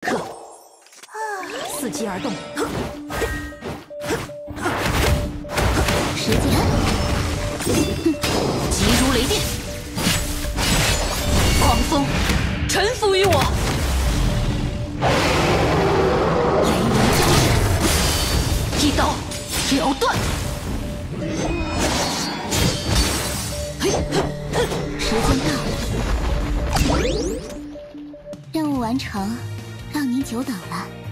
克，伺机而动。时间，急如雷电，狂风。臣服于我。雷鸣交闪，一刀。了断。嘿，时间到，任务完成，让您久等了。